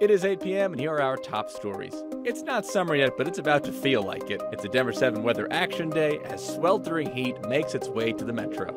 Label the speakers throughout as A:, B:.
A: It is 8 p.m., and here are our top stories. It's not summer yet, but it's about to feel like it. It's a Denver 7 Weather Action Day as sweltering heat makes its way to the metro.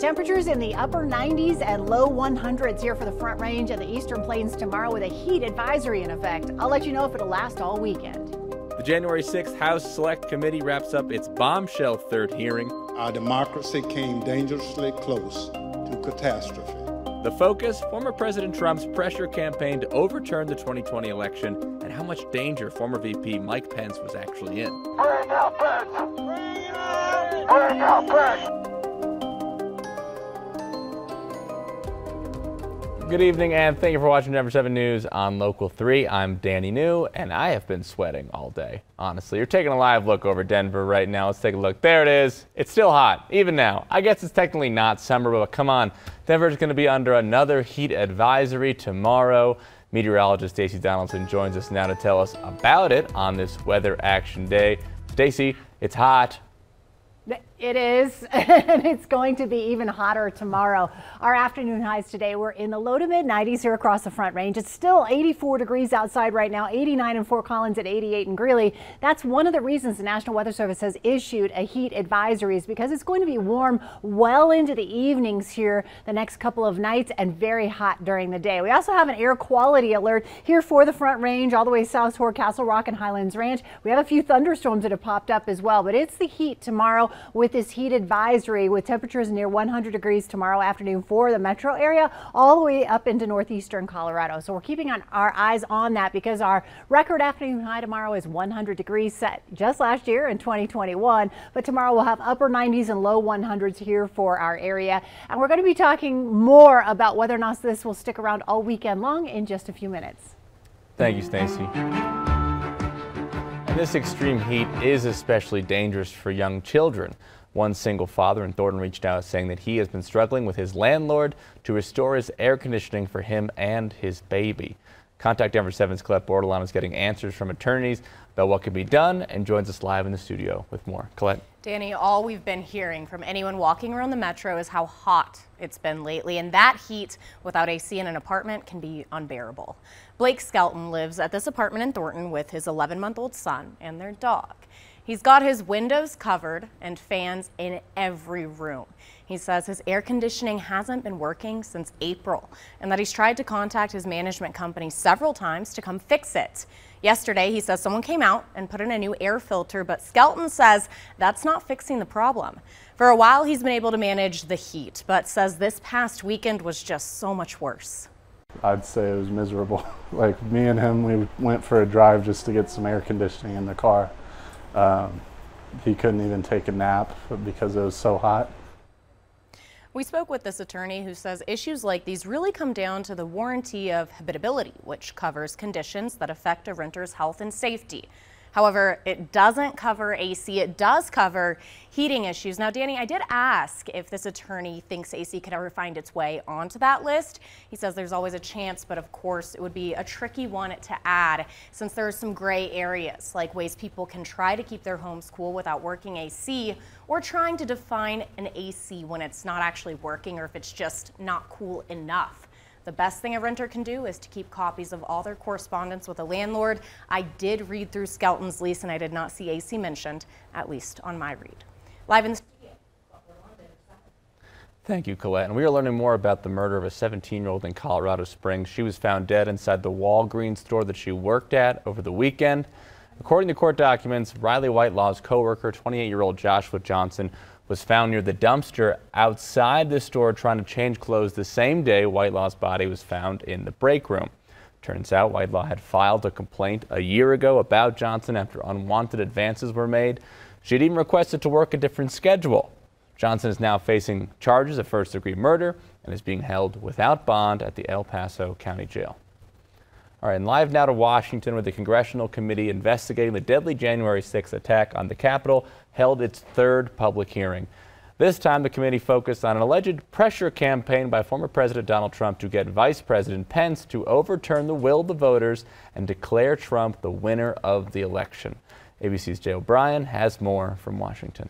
B: Temperatures in the upper 90s and low 100s here for the Front Range and the Eastern Plains tomorrow with a heat advisory in effect. I'll let you know if it'll last all weekend.
A: The January 6th House Select Committee wraps up its bombshell third hearing.
C: Our democracy came dangerously close to catastrophe.
A: The focus former President Trump's pressure campaign to overturn the 2020 election and how much danger former VP Mike Pence was actually in.
D: Bring out Pence! Bring out Pence!
A: Good evening and thank you for watching Denver 7 News on Local 3. I'm Danny New and I have been sweating all day. Honestly, you're taking a live look over Denver right now. Let's take a look. There it is. It's still hot, even now. I guess it's technically not summer, but come on. Denver's going to be under another heat advisory tomorrow. Meteorologist Stacy Donaldson joins us now to tell us about it on this Weather Action Day. Stacy, it's hot.
B: It is, and it's going to be even hotter tomorrow. Our afternoon highs today were in the low to mid 90s here across the Front Range. It's still 84 degrees outside right now, 89 in Fort Collins at 88 in Greeley. That's one of the reasons the National Weather Service has issued a heat advisories because it's going to be warm well into the evenings here the next couple of nights and very hot during the day. We also have an air quality alert here for the Front Range all the way south toward Castle Rock and Highlands Ranch. We have a few thunderstorms that have popped up as well, but it's the heat tomorrow with this heat advisory with temperatures near 100 degrees tomorrow afternoon for the metro area all the way up into northeastern Colorado. So we're keeping on our eyes on that because our record afternoon high tomorrow is 100 degrees set just last year in 2021. But tomorrow we'll have upper 90s and low 100s here for our area. And we're going to be talking more about whether or not this will stick around all weekend long in just a few minutes.
A: Thank you, Stacy. This extreme heat is especially dangerous for young children. One single father in Thornton reached out saying that he has been struggling with his landlord to restore his air conditioning for him and his baby. Contact Denver 7's Colette Bordelon is getting answers from attorneys about what can be done and joins us live in the studio with more. Colette.
E: Danny, all we've been hearing from anyone walking around the metro is how hot it's been lately, and that heat without AC in an apartment can be unbearable. Blake Skelton lives at this apartment in Thornton with his 11 month old son and their dog. He's got his windows covered and fans in every room. He says his air conditioning hasn't been working since April and that he's tried to contact his management company several times to come fix it. Yesterday, he says someone came out and put in a new air filter, but Skelton says that's not fixing the problem. For a while, he's been able to manage the heat, but says this past weekend was just so much worse.
F: I'd say it was miserable. like me and him, we went for a drive just to get some air conditioning in the car. Um, he couldn't even take a nap because it was so hot.
E: We spoke with this attorney who says issues like these really come down to the warranty of habitability, which covers conditions that affect a renter's health and safety. However, it doesn't cover AC. It does cover heating issues. Now, Danny, I did ask if this attorney thinks AC could ever find its way onto that list. He says there's always a chance, but of course, it would be a tricky one to add since there are some gray areas, like ways people can try to keep their homes cool without working AC or trying to define an AC when it's not actually working or if it's just not cool enough. The best thing a renter can do is to keep copies of all their correspondence with a landlord. I did read through Skelton's lease and I did not see AC mentioned, at least on my read. Live in the.
A: Thank you, Colette. And we are learning more about the murder of a 17-year-old in Colorado Springs. She was found dead inside the Walgreens store that she worked at over the weekend. According to court documents, Riley Whitelaw's co-worker, 28-year-old Joshua Johnson, was found near the dumpster outside the store trying to change clothes the same day Whitelaw's body was found in the break room. Turns out Whitelaw had filed a complaint a year ago about Johnson after unwanted advances were made. She had even requested to work a different schedule. Johnson is now facing charges of first degree murder and is being held without bond at the El Paso County Jail. All right, and live now to Washington, where the Congressional Committee investigating the deadly January 6th attack on the Capitol held its third public hearing. This time, the committee focused on an alleged pressure campaign by former President Donald Trump to get Vice President Pence to overturn the will of the voters and declare Trump the winner of the election. ABC's Jay O'Brien has more from Washington.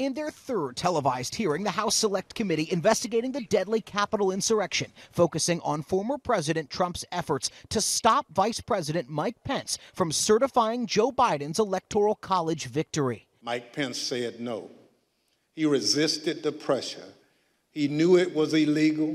G: In their third televised hearing, the House Select Committee investigating the deadly Capitol insurrection, focusing on former President Trump's efforts to stop Vice President Mike Pence from certifying Joe Biden's Electoral College victory.
C: Mike Pence said no. He resisted the pressure. He knew it was illegal.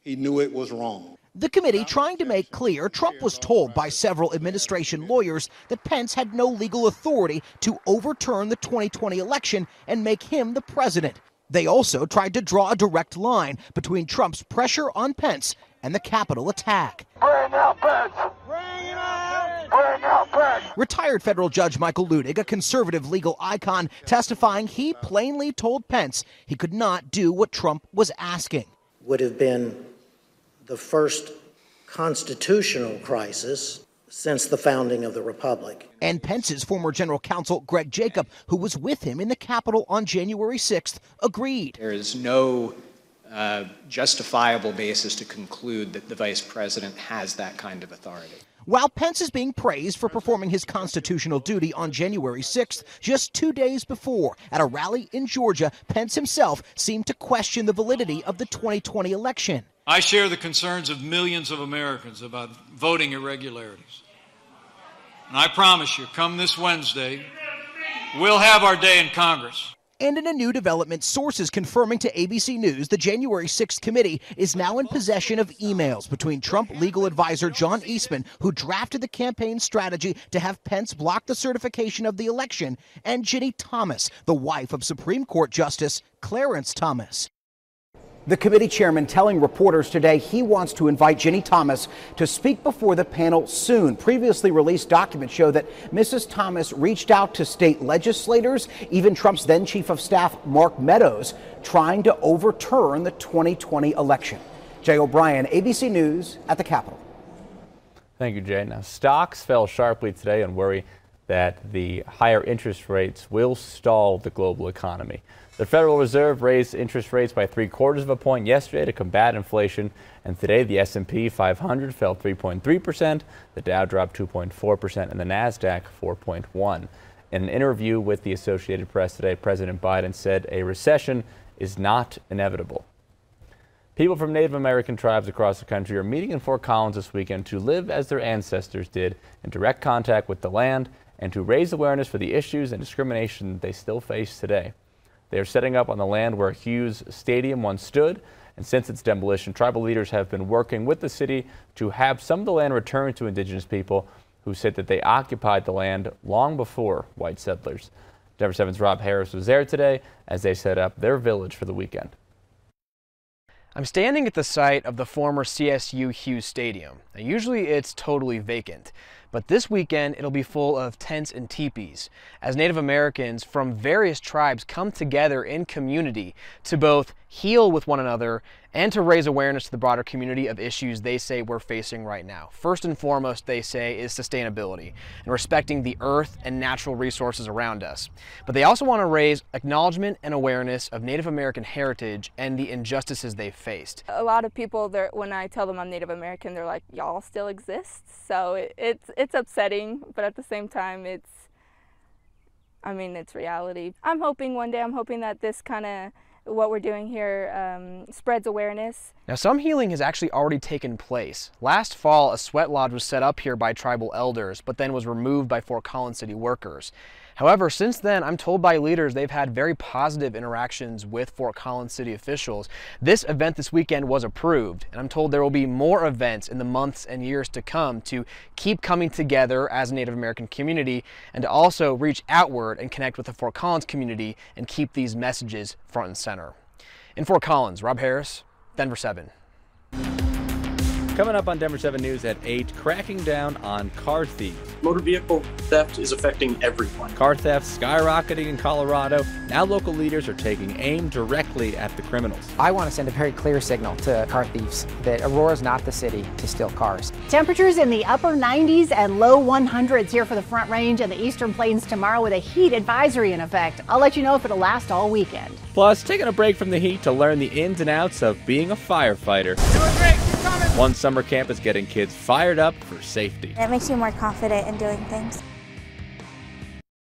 C: He knew it was wrong.
G: The committee trying to make clear Trump was told by several administration lawyers that Pence had no legal authority to overturn the 2020 election and make him the president. They also tried to draw a direct line between Trump's pressure on Pence and the Capitol attack.
D: Bring out Pence! Bring out Bring out Pence!
G: Retired federal judge Michael Luttig, a conservative legal icon, testifying he plainly told Pence he could not do what Trump was asking.
H: Would have been the first constitutional crisis since the founding of the republic.
G: And Pence's former general counsel, Greg Jacob, who was with him in the Capitol on January 6th, agreed.
I: There is no uh, justifiable basis to conclude that the vice president has that kind of authority.
G: While Pence is being praised for performing his constitutional duty on January 6th, just two days before, at a rally in Georgia, Pence himself seemed to question the validity of the 2020 election.
J: I share the concerns of millions of Americans about voting irregularities. And I promise you, come this Wednesday, we'll have our day in Congress.
G: And in a new development, sources confirming to ABC News the January 6th committee is now in possession of emails between Trump legal advisor John Eastman, who drafted the campaign strategy to have Pence block the certification of the election, and Ginny Thomas, the wife of Supreme Court Justice Clarence Thomas.
K: The committee chairman telling reporters today he wants to invite Ginny Thomas to speak before the panel soon. Previously released documents show that Mrs. Thomas reached out to state legislators, even Trump's then chief of staff, Mark Meadows, trying to overturn the 2020 election. Jay O'Brien, ABC News at the Capitol.
A: Thank you, Jay. Now, stocks fell sharply today and worry that the higher interest rates will stall the global economy. The Federal Reserve raised interest rates by three quarters of a point yesterday to combat inflation, and today the S&P 500 fell 3.3%, the Dow dropped 2.4%, and the Nasdaq 4.1. In an interview with the Associated Press today, President Biden said a recession is not inevitable. People from Native American tribes across the country are meeting in Fort Collins this weekend to live as their ancestors did in direct contact with the land and to raise awareness for the issues and discrimination they still face today. They are setting up on the land where Hughes Stadium once stood, and since its demolition, tribal leaders have been working with the city to have some of the land returned to indigenous people who said that they occupied the land long before white settlers. Denver 7's Rob Harris was there today as they set up their village for the weekend.
L: I'm standing at the site of the former CSU Hughes Stadium. Now, usually it's totally vacant, but this weekend it'll be full of tents and teepees as Native Americans from various tribes come together in community to both heal with one another and to raise awareness to the broader community of issues they say we're facing right now. First and foremost, they say, is sustainability and respecting the earth and natural resources around us. But they also want to raise acknowledgement and awareness of Native American heritage and the injustices they've faced.
M: A lot of people, when I tell them I'm Native American, they're like, y'all still exist? So it, it's, it's upsetting, but at the same time, it's, I mean, it's reality. I'm hoping one day, I'm hoping that this kind of what we're doing here um, spreads awareness.
L: Now, some healing has actually already taken place. Last fall, a sweat lodge was set up here by tribal elders, but then was removed by Fort Collins City workers. However, since then, I'm told by leaders they've had very positive interactions with Fort Collins City officials. This event this weekend was approved, and I'm told there will be more events in the months and years to come to keep coming together as a Native American community and to also reach outward and connect with the Fort Collins community and keep these messages front and center. In Fort Collins, Rob Harris, Denver 7.
A: Coming up on Denver 7 News at 8, cracking down on car thieves.
N: Motor vehicle theft is affecting everyone.
A: Car theft skyrocketing in Colorado. Now local leaders are taking aim directly at the criminals.
O: I want to send a very clear signal to car thieves that Aurora is not the city to steal cars.
B: Temperatures in the upper 90s and low 100s here for the Front Range and the Eastern Plains tomorrow with a heat advisory in effect. I'll let you know if it'll last all weekend.
A: Plus, taking a break from the heat to learn the ins and outs of being a firefighter.
D: Doing great.
A: One summer camp is getting kids fired up for safety.
P: It makes you more confident in doing things.